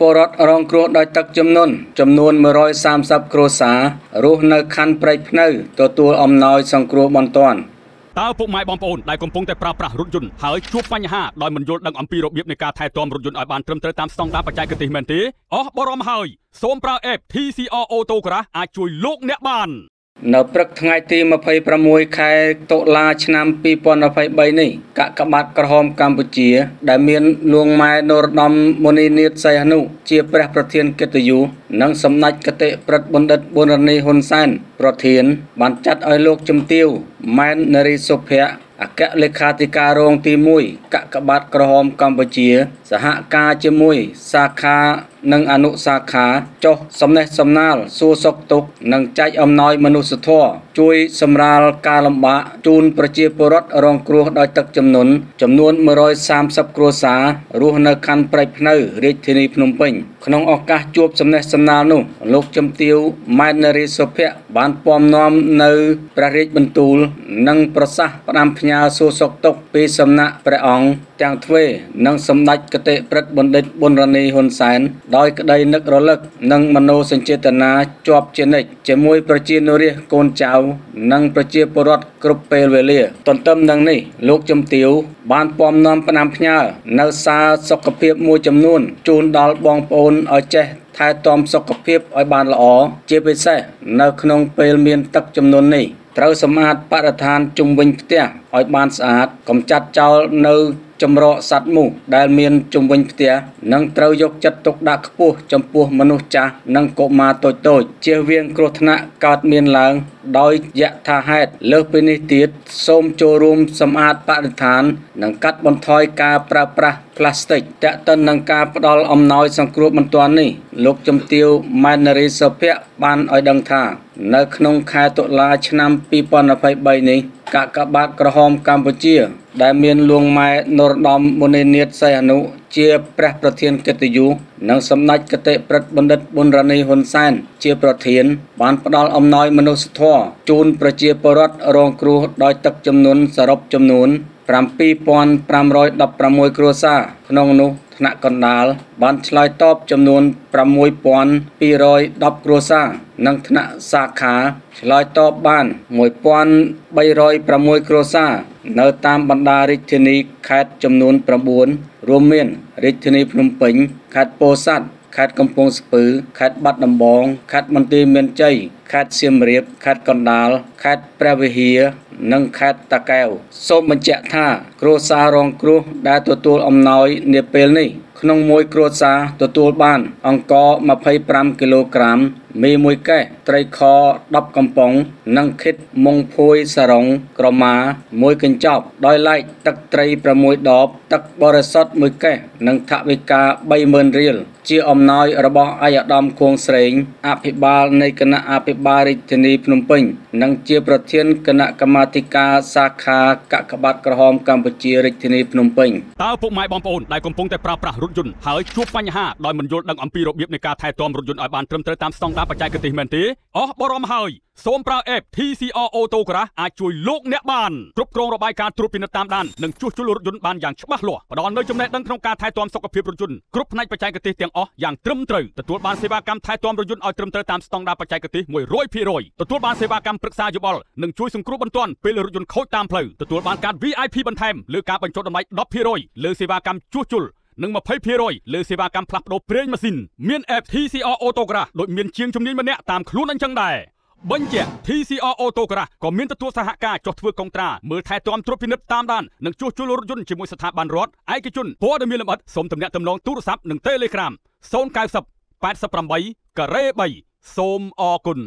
ពលរដ្ឋរងគ្រោះដោយទឹកជំនន់ចំនួន130គ្រួសាររស់នៅខណ្ឌព្រែកភ្នៅទទួលអំណោយសង្គ្រោះបន្ទាន់តើពុកម៉ែបងប្អូនដែលកំពុងតែប្រើប្រាស់រថយន្តហើយជួបបញ្ហាដោយមិនយល់ដឹងអំពីរបៀបនៃការថែទាំរថយន្តឲ្យបានត្រឹមត្រូវតាមស្តង់ដារបច្ចេកទេសមែនទេអស់បរមហើយសូមប្រើ app TCR Auto Garage អាចជួយលោកអ្នកបាន នៅព្រឹកថ្ងៃទី26ខែតុលាឆ្នាំ2023នេះកាកបាទក្រហមកម្ពុជា ដែលមានលួងម៉ែនរោត្តមមុនីនាថសីហនុជាព្រះប្រធានកិត្តិយសនិងសម្ដេចគតិព្រឹទ្ធបណ្ឌិតប៊ុនរនីហ៊ុនសែនប្រធាន បានចាត់ឲ្យលោកជំទាវម៉ែននារីសុភ័ក្រអគ្គលេខាធិការរងទី1កកបាតក្រហមកម្ពុជា សហការជាមួយសាខានិងអនុសាខាចុះសំណេះសំណាលសួរសុខទុក្ខនិងចែកអំណោយមនុស្សធម៌ជួយសម្រាលការលំបាកជូនប្រជាពលរដ្ឋរងគ្រោះដោយទឹកជំនន់ចំនួន130គ្រួសាររស់នៅខណ្ឌព្រែកភ្នៅរាជធានីភ្នំពេញក្នុងឱកាសជួបសំណេះសំណាលនោះលោកជំទាវម៉ែននារីសុភ័ក្របានពំនាំនៅព្រះរាជបន្ទូល និងប្រសាសន៍ផ្ដាំផ្ញើសួរសុខទុក្ខពីសំណាក់ព្រះអង្គទាំងទ្វេនិងសម្ដេចគតិព្រឹទ្ធបណ្ឌិតប៊ុនរនីហ៊ុនសែនដោយក្តីនឹករលឹក និងមនោសញ្ចេតនាជាប់ជានិច្ចជាមួយប្រជានុរាស្ត្រកូនចៅ និងប្រជាពលរដ្ឋគ្រប់ពេលវេលា ទន្ទឹមនឹងនេះលោកជំទាវបានពំនាំផ្ដាំផ្ញើនៅសារសុខភាពមួយចំនួន ជូនដល់បងប្អូនឲ្យចេះថែទាំសុខភាពឲ្យបានល្អជាពិសេសនៅក្នុងពេលមានទឹកចំនួននេះត្រូវសម្អាតបរិស្ថានជុំវិញផ្ទះឲ្យបានស្អាត កំចាត់ចោលនៅ ចម្រោកសត្វមូសដែលមានជំវិញផ្ទះនិងត្រូវយកចិត្តទុកដាក់ខ្ពស់ចំពោះមនុស្សចាស់និងកុមារតូចតូចជៀសវាងគ្រោះថ្នាក់កើតមានឡើង ដោយយថាហេតុលើសពីនេះទៀតសូមចូលរួមសម្អាតបរិស្ថាន និងកាត់បន្ថយការប្រើប្រាស់ផ្លាស្ទិកតេតិននឹងការផ្ដល់អំណោយសង្គ្រោះបន្ទាន់នេះលោកជំទាវម៉ែននារីសុភ័ក្របានឲ្យដឹងថា នៅក្នុងខែតុលាឆ្នាំ2023នេះកាកបាទក្រហមកម្ពុជា ដែលមានលួងម៉ែនរោត្តមមុនីនាថសីហនុជាព្រះប្រធានកិត្តិយសនិងសម្ដេចគតិព្រឹទ្ធបណ្ឌិតប៊ុនរនីហ៊ុនសែនជាប្រធាន បានផ្ដល់អំណោយមនុស្សធម៌ជូនប្រជាពលរដ្ឋរងគ្រោះដោយទឹកចំនួនសរុបចំនួន 7516គ្រួសារក្នុងនោះថ្នាក់កណ្ដាលបានឆ្លើយតបចំនួន6210គ្រួសារនិងថ្នាក់សាខាឆ្លើយតបបាន1306គ្រួសារនៅតាមបណ្ដារាជធានីខេត្តចំនួន9រួមមានរាជធានីភ្នំពេញខេត្តពោធិ៍សាត់ខេត្តកំពង់ស្ពឺខេត្តបាត់ដំបងខេត្តមន្ទីរមានជ័យខេត្តសៀមរាបខេត្តកណ្ដាលខេត្តព្រះវិហារនិងខេត្តតាកែវសូមបញ្ជាក់ថា គ្រួសាររងគ្រោះដែលទទួលអំណោយនាពេលនេះក្នុងមួយគ្រួសារទទួលបាន អង្ករ25គីឡូក្រាម មី1កេសត្រីខ10កំប៉ុងនិងខិតមុងភួយសារុងក្រមា1កញ្ចប់ដោយឡែកទឹកត្រី6ដបទឹកបរិសុទ្ធ1កេសនិងថវិកា30000រៀលជាអំណោយរបស់អាយដាមគួងស្រេងអភិបាលនៃគណៈអភិបាលរាជធានីភ្នំពេញនិងជាប្រធានគណៈកម្មាធិការសាខាកកបាត់ក្រហមកម្ពុជារាជធានីភ្នំពេញតើពុកម៉ែបងប្អូនដែលកំពុងតែប្រើប្រាស់រថយន្តហើយជួបបញ្ហាដោយមិនយល់ដឹងអំពីរបៀបនៃការថែទាំរថយន្តឲ្យបានត្រឹមត្រូវតាមស្តង់ដារបច្ចេកទេសមែនទេអស់បរមហើយសូមប្រើ app TCR Auto Garage អាចជួយលោកអ្នកបានគ្រប់គ្រងរបាយការណ៍ត្រួតពិនិត្យតាមដាននិងជួសជុលរថយន្តបានយ៉ាងច្បាស់លាស់ផ្ដល់នូវចំណេះដឹងក្នុងការថែទាំសុខភាពរថយន្តគ្រប់ផ្នែកបច្ចេកទេសទាំងអស់យ៉ាងត្រឹមត្រូវទទួលបានសេវាកម្មថែទាំរថយន្តឲ្យត្រឹមត្រូវតាមស្តង់ដារបច្ចេកទេស100%ទទួលបានសេវាកម្មប្រឹក្សាយោបល់និងជួយសង្គ្រោះបន្ទាន់ពេលរថយន្តខូចតាមផ្លូវទទួលបានការ VIP បន្ថែមលើការបញ្ចុះតម្លៃ10%លើសេវាកម្មជួសជុល និង20%លើសេវាកម្មផ្លាស់ប្ដូរប្រេងម៉ាស៊ីនមាន app TCR Autograph ដូចមានជាងជំនាញម្នាក់តាមខ្លួនអញ្ចឹងដែរបញ្ជា TCR Autograph ក៏មានទទួលសហការចុះធ្វើកុងត្រាមើលថែទាំត្រួតពិនិត្យតាមដាននិងជួសជុលរថយន្តជាមួយស្ថាប័នរដ្ឋឯកជនព័ត៌មានលម្អិតសូមទំនាក់ទំនងទូរស័ព្ទនិង Telegram 090 88ការ៉េ3សូមអរគុណ